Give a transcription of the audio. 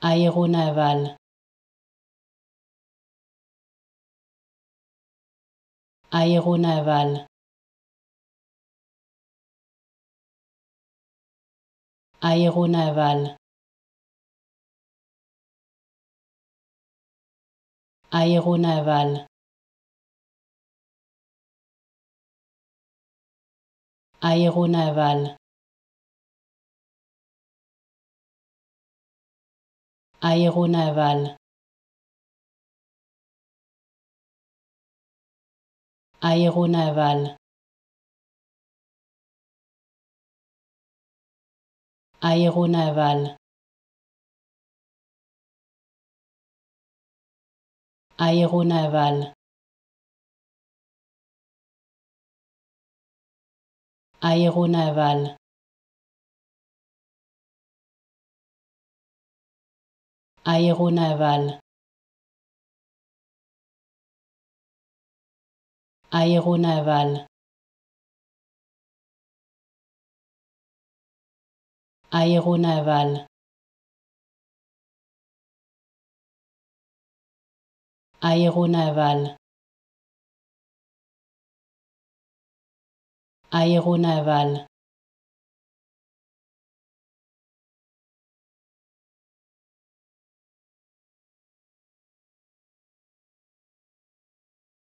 aéronavale aéronavale aéronavale aéronavale aéronavale aéronavale aéronavale aéronavale aéronavale aéronavale aéronavale aéronavale aéronavale aéronavale aéronavale